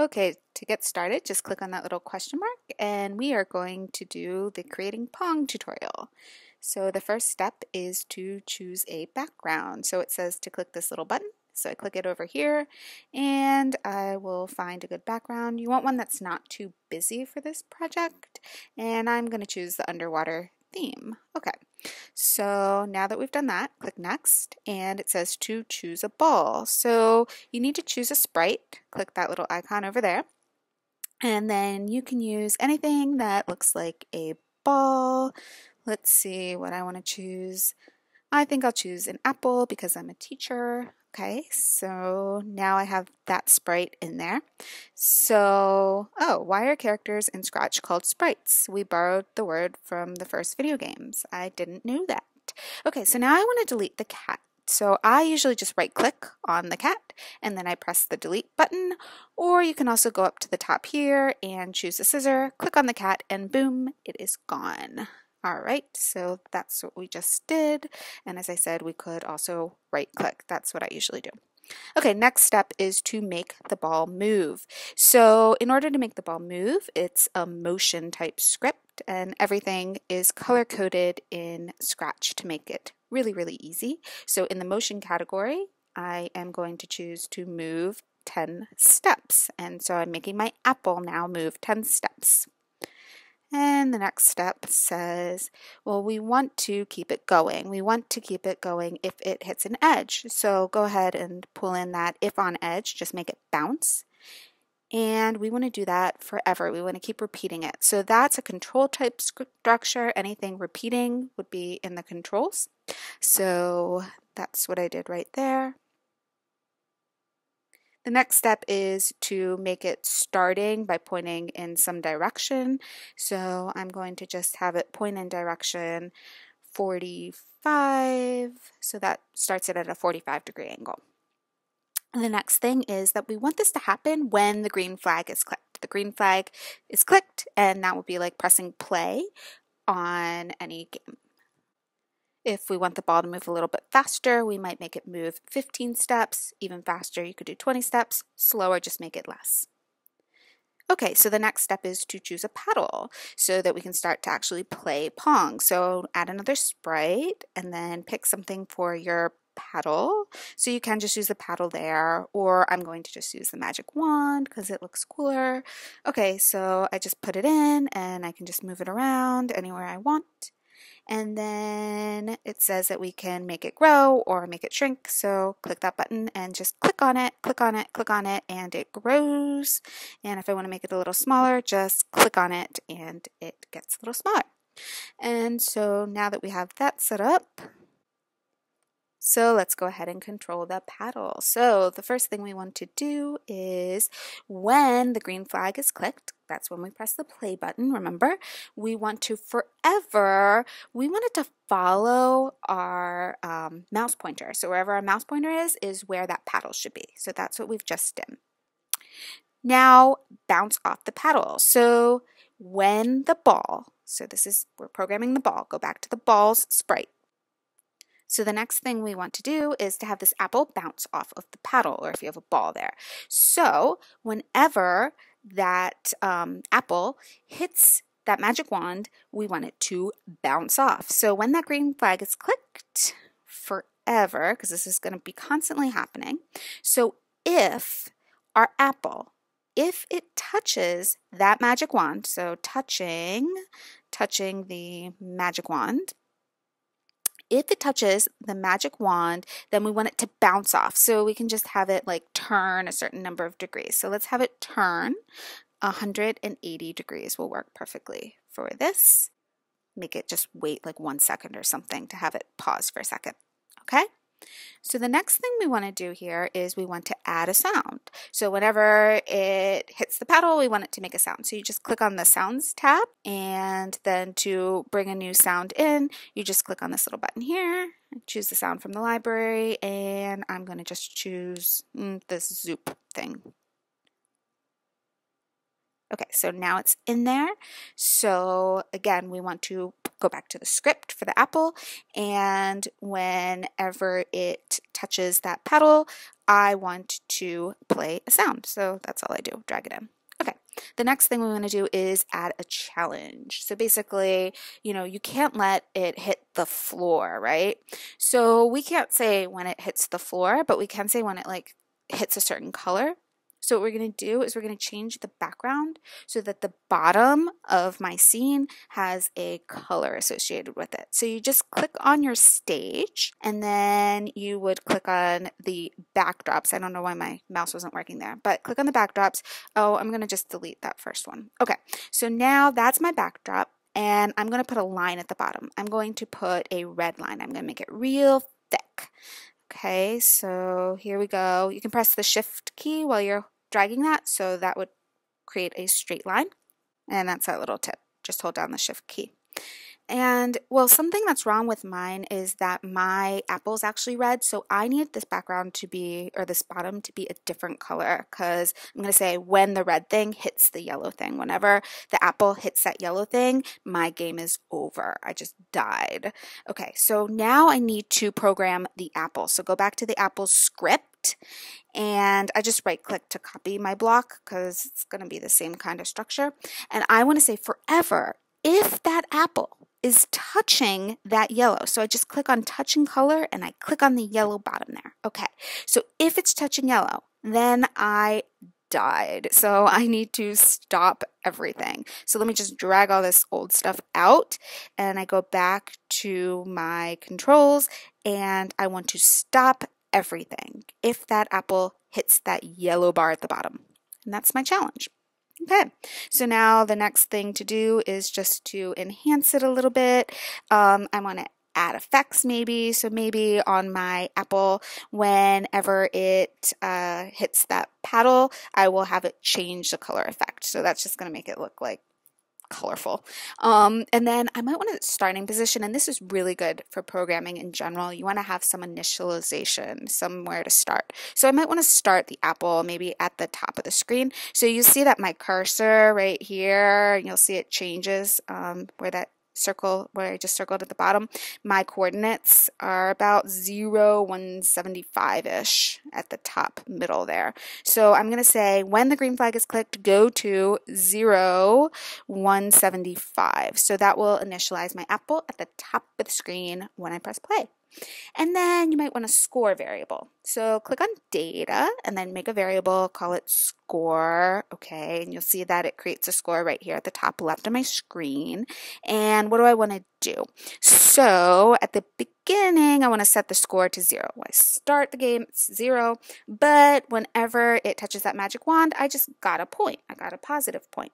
Okay, to get started, just click on that little question mark and we are going to do the creating Pong tutorial. So the first step is to choose a background. So it says to click this little button. So I click it over here and I will find a good background. You want one that's not too busy for this project and I'm going to choose the underwater theme. Okay, so now that we've done that, click next and it says to choose a ball. So you need to choose a sprite, click that little icon over there, and then you can use anything that looks like a ball. Let's see what I want to choose. I think I'll choose an apple because I'm a teacher. Okay, so now I have that sprite in there. So, oh, why are characters in Scratch called sprites? We borrowed the word from the first video games. I didn't know that. Okay, so now I want to delete the cat. So I usually just right click on the cat and then I press the delete button or you can also go up to the top here and choose a scissor, click on the cat and boom, it is gone. All right, so that's what we just did. And as I said, we could also right click. That's what I usually do. Okay, next step is to make the ball move. So in order to make the ball move, it's a motion type script and everything is color coded in Scratch to make it really, really easy. So in the motion category, I am going to choose to move 10 steps. And so I'm making my apple now move 10 steps. And the next step says, well, we want to keep it going. We want to keep it going if it hits an edge. So go ahead and pull in that if on edge, just make it bounce. And we want to do that forever. We want to keep repeating it. So that's a control type structure. Anything repeating would be in the controls. So that's what I did right there. The next step is to make it starting by pointing in some direction. So I'm going to just have it point in direction 45. So that starts it at a 45 degree angle. And the next thing is that we want this to happen when the green flag is clicked. The green flag is clicked, and that will be like pressing play on any game. If we want the ball to move a little bit faster, we might make it move 15 steps. Even faster, you could do 20 steps. Slower, just make it less. Okay, so the next step is to choose a paddle so that we can start to actually play Pong. So add another sprite and then pick something for your paddle. So you can just use the paddle there, or I'm going to just use the magic wand because it looks cooler. Okay, so I just put it in and I can just move it around anywhere I want. And then it says that we can make it grow or make it shrink. So click that button and just click on it, click on it, click on it, and it grows. And if I want to make it a little smaller, just click on it and it gets a little smaller. And so now that we have that set up, so let's go ahead and control the paddle. So the first thing we want to do is when the green flag is clicked, that's when we press the play button, remember? We want to forever, we want it to follow our um, mouse pointer. So wherever our mouse pointer is, is where that paddle should be. So that's what we've just done. Now bounce off the paddle. So when the ball, so this is, we're programming the ball, go back to the ball's sprite. So the next thing we want to do is to have this apple bounce off of the paddle, or if you have a ball there. So whenever that um, apple hits that magic wand, we want it to bounce off. So when that green flag is clicked forever, because this is going to be constantly happening, so if our apple, if it touches that magic wand, so touching, touching the magic wand, if it touches the magic wand, then we want it to bounce off. So we can just have it like turn a certain number of degrees. So let's have it turn 180 degrees will work perfectly for this. Make it just wait like one second or something to have it pause for a second. Okay? So the next thing we want to do here is we want to add a sound. So whenever it hits the paddle, we want it to make a sound. So you just click on the sounds tab and then to bring a new sound in, you just click on this little button here, choose the sound from the library, and I'm going to just choose mm, this zoop thing. Okay, so now it's in there. So again, we want to go back to the script for the apple, and whenever it touches that pedal, I want to play a sound. So that's all I do, drag it in. Okay, the next thing we want to do is add a challenge. So basically, you know, you can't let it hit the floor, right? So we can't say when it hits the floor, but we can say when it like hits a certain color. So what we're going to do is we're going to change the background so that the bottom of my scene has a color associated with it. So you just click on your stage and then you would click on the backdrops. I don't know why my mouse wasn't working there, but click on the backdrops. Oh, I'm going to just delete that first one. Okay, so now that's my backdrop and I'm going to put a line at the bottom. I'm going to put a red line. I'm going to make it real thick. Okay, so here we go. You can press the shift key while you're dragging that, so that would create a straight line. And that's that little tip. Just hold down the shift key. And well, something that's wrong with mine is that my apple is actually red. So I need this background to be, or this bottom to be a different color because I'm going to say when the red thing hits the yellow thing. Whenever the apple hits that yellow thing, my game is over. I just died. Okay, so now I need to program the apple. So go back to the apple script and I just right click to copy my block because it's going to be the same kind of structure. And I want to say forever if that apple is touching that yellow. So I just click on touching color and I click on the yellow bottom there. Okay, so if it's touching yellow, then I died. So I need to stop everything. So let me just drag all this old stuff out and I go back to my controls and I want to stop everything if that apple hits that yellow bar at the bottom. And that's my challenge. Okay, so now the next thing to do is just to enhance it a little bit. Um, I want to add effects maybe. So maybe on my Apple, whenever it uh, hits that paddle, I will have it change the color effect. So that's just going to make it look like colorful. Um, and then I might want a starting position, and this is really good for programming in general. You want to have some initialization, somewhere to start. So I might want to start the apple maybe at the top of the screen. So you see that my cursor right here, and you'll see it changes um, where that circle where I just circled at the bottom, my coordinates are about 0, 175-ish at the top middle there. So I'm going to say when the green flag is clicked, go to 0, 175. So that will initialize my apple at the top of the screen when I press play. And then you might want a score variable. So click on data and then make a variable, call it score. Okay, and you'll see that it creates a score right here at the top left of my screen. And what do I want to do? So at the beginning, I want to set the score to zero. When I start the game, it's zero, but whenever it touches that magic wand, I just got a point. I got a positive point.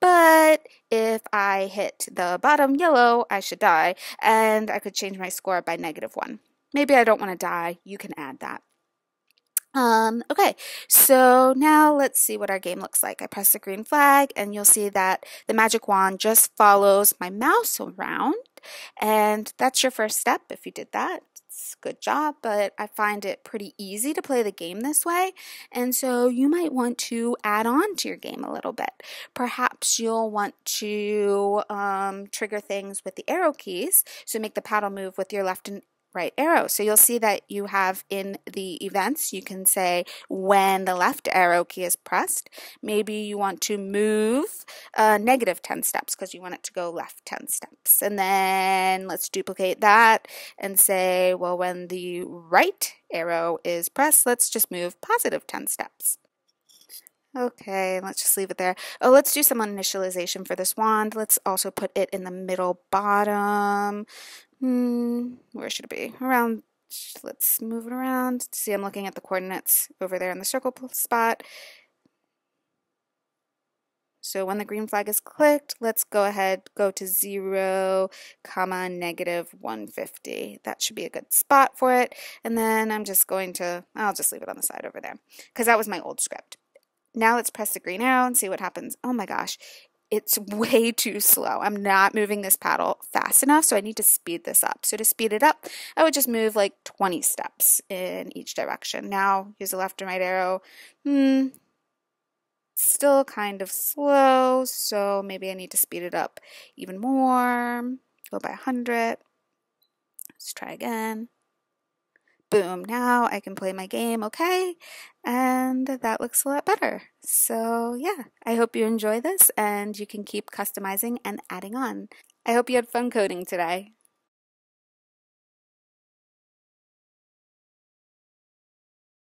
But if I hit the bottom yellow, I should die, and I could change my score by negative one. Maybe I don't want to die. You can add that. Um, okay, so now let's see what our game looks like. I press the green flag and you'll see that the magic wand just follows my mouse around and that's your first step if you did that good job, but I find it pretty easy to play the game this way. And so you might want to add on to your game a little bit. Perhaps you'll want to um, trigger things with the arrow keys. So make the paddle move with your left and right arrow. So you'll see that you have in the events, you can say when the left arrow key is pressed. Maybe you want to move uh, negative 10 steps because you want it to go left 10 steps. And then let's duplicate that and say, well, when the right arrow is pressed, let's just move positive 10 steps. Okay, let's just leave it there. Oh, let's do some initialization for this wand. Let's also put it in the middle bottom. Hmm, where should it be? Around, let's move it around. See, I'm looking at the coordinates over there in the circle spot. So when the green flag is clicked, let's go ahead, go to 0, comma, negative 150. That should be a good spot for it. And then I'm just going to, I'll just leave it on the side over there because that was my old script. Now let's press the green arrow and see what happens. Oh my gosh, it's way too slow. I'm not moving this paddle fast enough, so I need to speed this up. So to speed it up, I would just move like 20 steps in each direction. Now use the left and right arrow. Hmm, still kind of slow, so maybe I need to speed it up even more. Go by 100. Let's try again. Boom, now I can play my game, okay? And that looks a lot better. So yeah, I hope you enjoy this and you can keep customizing and adding on. I hope you had fun coding today.